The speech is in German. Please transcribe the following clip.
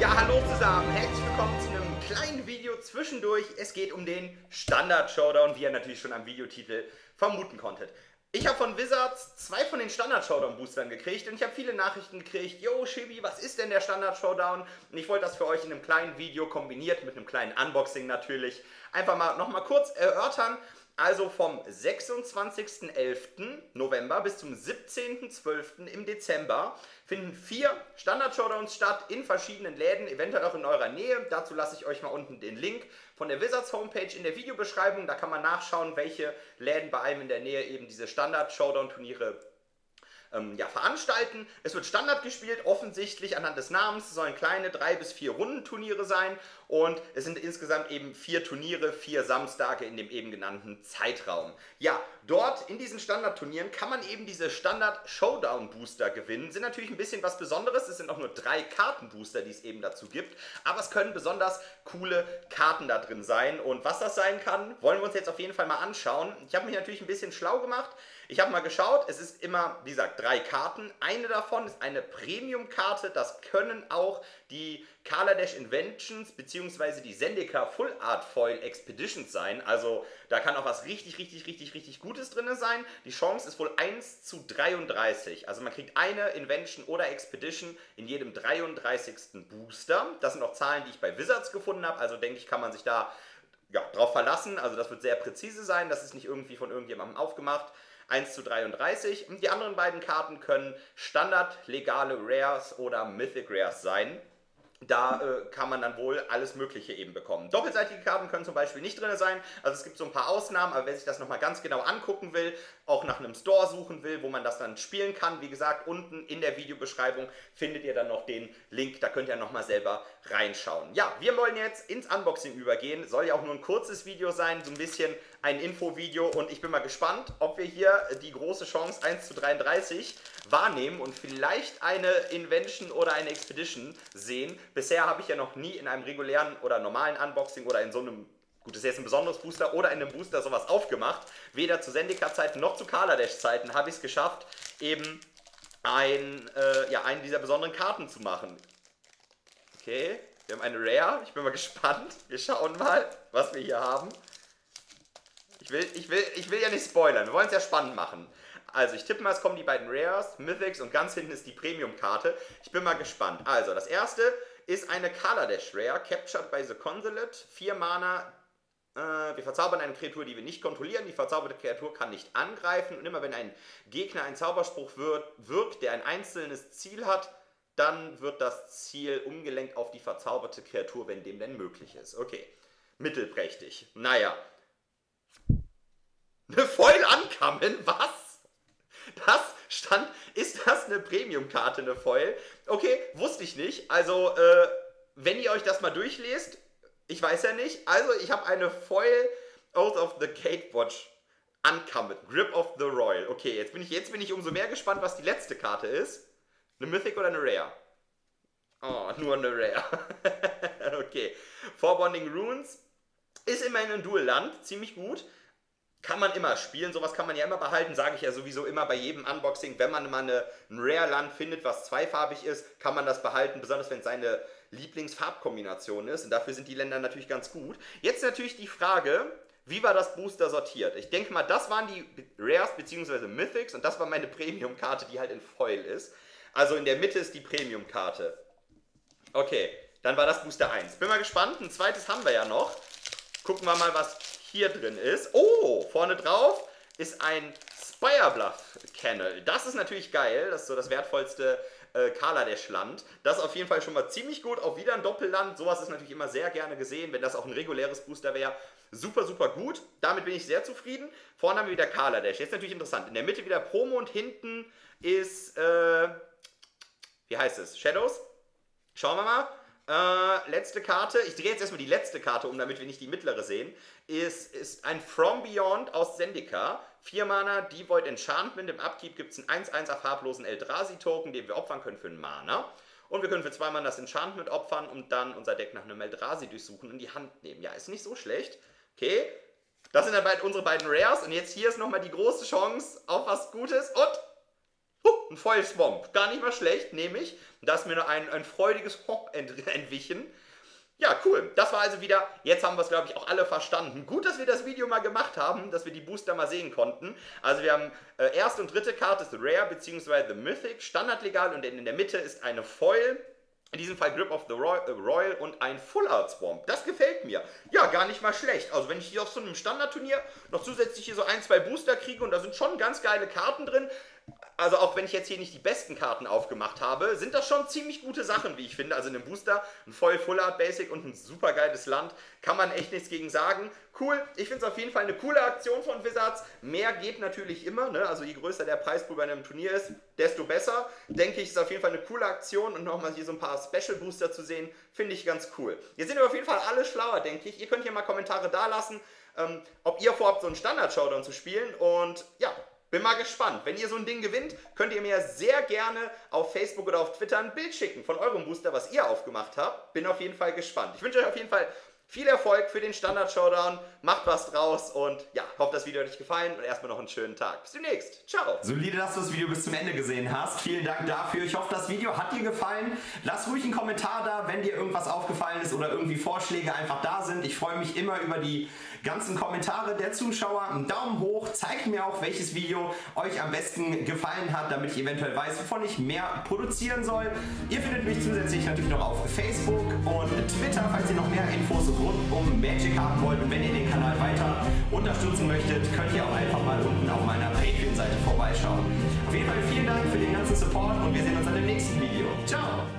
Ja, hallo zusammen, herzlich willkommen zu einem kleinen Video zwischendurch. Es geht um den Standard Showdown, wie ihr natürlich schon am Videotitel vermuten konntet. Ich habe von Wizards zwei von den Standard Showdown Boostern gekriegt und ich habe viele Nachrichten gekriegt. Yo, Shibi, was ist denn der Standard Showdown? Und ich wollte das für euch in einem kleinen Video kombiniert mit einem kleinen Unboxing natürlich einfach mal nochmal kurz erörtern. Also vom 26.11. November bis zum 17.12. im Dezember finden vier Standard-Showdowns statt in verschiedenen Läden, eventuell auch in eurer Nähe. Dazu lasse ich euch mal unten den Link von der Wizards Homepage in der Videobeschreibung. Da kann man nachschauen, welche Läden bei einem in der Nähe eben diese Standard-Showdown-Turniere ähm, ja, veranstalten. Es wird Standard gespielt, offensichtlich anhand des Namens. Es sollen kleine drei bis vier Rundenturniere sein und es sind insgesamt eben vier Turniere, vier Samstage in dem eben genannten Zeitraum. Ja, dort in diesen Standardturnieren kann man eben diese Standard Showdown Booster gewinnen. Sind natürlich ein bisschen was Besonderes. Es sind auch nur drei Kartenbooster, die es eben dazu gibt. Aber es können besonders coole Karten da drin sein. Und was das sein kann, wollen wir uns jetzt auf jeden Fall mal anschauen. Ich habe mich natürlich ein bisschen schlau gemacht. Ich habe mal geschaut, es ist immer, wie gesagt, drei Karten. Eine davon ist eine Premium-Karte. Das können auch die Kaladesh Inventions bzw. die Zendika Full Art Foil Expeditions sein. Also da kann auch was richtig, richtig, richtig, richtig Gutes drin sein. Die Chance ist wohl 1 zu 33. Also man kriegt eine Invention oder Expedition in jedem 33. Booster. Das sind auch Zahlen, die ich bei Wizards gefunden habe. Also denke ich, kann man sich da ja, drauf verlassen. Also das wird sehr präzise sein. Das ist nicht irgendwie von irgendjemandem aufgemacht. 1 zu 33. Und die anderen beiden Karten können Standard, legale Rares oder Mythic Rares sein. Da äh, kann man dann wohl alles Mögliche eben bekommen. Doppelseitige Karten können zum Beispiel nicht drin sein. Also es gibt so ein paar Ausnahmen, aber wer sich das nochmal ganz genau angucken will, auch nach einem Store suchen will, wo man das dann spielen kann, wie gesagt, unten in der Videobeschreibung findet ihr dann noch den Link. Da könnt ihr nochmal selber reinschauen. Ja, wir wollen jetzt ins Unboxing übergehen. Soll ja auch nur ein kurzes Video sein, so ein bisschen ein Infovideo. Und ich bin mal gespannt, ob wir hier die große Chance 1 zu 33 wahrnehmen und vielleicht eine Invention oder eine Expedition sehen. Bisher habe ich ja noch nie in einem regulären oder normalen Unboxing oder in so einem Gut, das ist jetzt ein besonderes Booster oder in einem Booster sowas aufgemacht. Weder zu Sendika-Zeiten noch zu Kaladesh-Zeiten habe ich es geschafft, eben ein, äh, ja, einen dieser besonderen Karten zu machen. Okay, wir haben eine Rare. Ich bin mal gespannt. Wir schauen mal, was wir hier haben. Ich will, ich will, ich will ja nicht spoilern. Wir wollen es ja spannend machen. Also, ich tippe mal, es kommen die beiden Rares, Mythics und ganz hinten ist die Premium-Karte. Ich bin mal gespannt. Also, das erste ist eine Kaladesh Rare, Captured by the Consulate. Vier Mana. Äh, wir verzaubern eine Kreatur, die wir nicht kontrollieren. Die verzauberte Kreatur kann nicht angreifen. Und immer wenn ein Gegner einen Zauberspruch wird, wirkt, der ein einzelnes Ziel hat, dann wird das Ziel umgelenkt auf die verzauberte Kreatur, wenn dem denn möglich ist. Okay, mittelprächtig. Naja. Eine Foil ankommen? Was? Das eine Premium-Karte, eine Foil? Okay, wusste ich nicht. Also, äh, wenn ihr euch das mal durchlest, ich weiß ja nicht. Also, ich habe eine Foil Oath of the Gatewatch Uncommon. Grip of the Royal. Okay, jetzt bin, ich, jetzt bin ich umso mehr gespannt, was die letzte Karte ist. Eine Mythic oder eine Rare? Oh, nur eine Rare. okay. Forbonding Runes ist immerhin ein Dual-Land, ziemlich gut. Kann man immer spielen, sowas kann man ja immer behalten, sage ich ja sowieso immer bei jedem Unboxing. Wenn man mal eine, ein Rare-Land findet, was zweifarbig ist, kann man das behalten, besonders wenn es seine Lieblingsfarbkombination ist. Und dafür sind die Länder natürlich ganz gut. Jetzt natürlich die Frage, wie war das Booster sortiert? Ich denke mal, das waren die Rares bzw. Mythics und das war meine Premium-Karte, die halt in Foil ist. Also in der Mitte ist die Premium-Karte. Okay, dann war das Booster 1. Bin mal gespannt. Ein zweites haben wir ja noch. Gucken wir mal, was hier drin ist. Oh, vorne drauf ist ein Spirebluff Kennel. Das ist natürlich geil. Das ist so das wertvollste äh, Kaladesh-Land. Das ist auf jeden Fall schon mal ziemlich gut. Auch wieder ein Doppelland. Sowas ist natürlich immer sehr gerne gesehen, wenn das auch ein reguläres Booster wäre. Super, super gut. Damit bin ich sehr zufrieden. Vorne haben wir wieder Kaladesh. Jetzt natürlich interessant. In der Mitte wieder Promo und hinten ist, äh, wie heißt es? Shadows? Schauen wir mal. Äh, letzte Karte, ich drehe jetzt erstmal die letzte Karte um, damit wir nicht die mittlere sehen, ist, ist ein From Beyond aus Zendika. 4 Mana, Devoid Enchantment. Im Upkeep gibt es einen 1-1er farblosen Eldrazi-Token, den wir opfern können für einen Mana. Und wir können für 2 Mana das Enchantment opfern und dann unser Deck nach einem Eldrazi durchsuchen und die Hand nehmen. Ja, ist nicht so schlecht. Okay, das sind dann unsere beiden Rares. Und jetzt hier ist nochmal die große Chance auf was Gutes. Und... Ein Foil Swamp. Gar nicht mal schlecht, nehme ich. Da ist mir ein, ein freudiges Hopp ent entwichen. Ja, cool. Das war also wieder, jetzt haben wir es, glaube ich, auch alle verstanden. Gut, dass wir das Video mal gemacht haben, dass wir die Booster mal sehen konnten. Also wir haben äh, erste und dritte Karte ist Rare bzw. Mythic, standardlegal und in der Mitte ist eine Foil. In diesem Fall Grip of the äh, Royal und ein Full Art Swamp. Das gefällt mir. Ja, gar nicht mal schlecht. Also wenn ich hier auf so einem Standardturnier noch zusätzlich hier so ein, zwei Booster kriege und da sind schon ganz geile Karten drin, also auch wenn ich jetzt hier nicht die besten Karten aufgemacht habe, sind das schon ziemlich gute Sachen, wie ich finde. Also in einem Booster, ein voll Full Art Basic und ein super geiles Land, kann man echt nichts gegen sagen. Cool, ich finde es auf jeden Fall eine coole Aktion von Wizards. Mehr geht natürlich immer, ne? also je größer der Preispool bei einem Turnier ist, desto besser. Denke ich, ist auf jeden Fall eine coole Aktion und nochmal hier so ein paar Special Booster zu sehen, finde ich ganz cool. Jetzt sind wir auf jeden Fall alle schlauer, denke ich. Ihr könnt hier mal Kommentare da lassen, ähm, ob ihr vorhabt, so einen Standard-Showdown zu spielen und ja, bin mal gespannt. Wenn ihr so ein Ding gewinnt, könnt ihr mir sehr gerne auf Facebook oder auf Twitter ein Bild schicken von eurem Booster, was ihr aufgemacht habt. Bin auf jeden Fall gespannt. Ich wünsche euch auf jeden Fall viel Erfolg für den Standard-Showdown. Macht was draus und ja, hoffe, das Video hat euch gefallen und erstmal noch einen schönen Tag. Bis demnächst. Ciao. Solide, dass du das Video bis zum Ende gesehen hast. Vielen Dank dafür. Ich hoffe, das Video hat dir gefallen. Lass ruhig einen Kommentar da, wenn dir irgendwas aufgefallen ist oder irgendwie Vorschläge einfach da sind. Ich freue mich immer über die ganzen Kommentare der Zuschauer. Einen Daumen hoch. Zeigt mir auch, welches Video euch am besten gefallen hat, damit ich eventuell weiß, wovon ich mehr produzieren soll. Ihr findet mich zusätzlich natürlich noch auf Facebook und Twitter, falls ihr noch mehr Infos rund um Magic haben wollt. Wenn ihr den Kanal weiter unterstützen möchtet, könnt ihr auch einfach mal unten auf meiner Patreon-Seite vorbeischauen. Auf jeden Fall vielen Dank für den ganzen Support und wir sehen uns an dem nächsten Video. Ciao!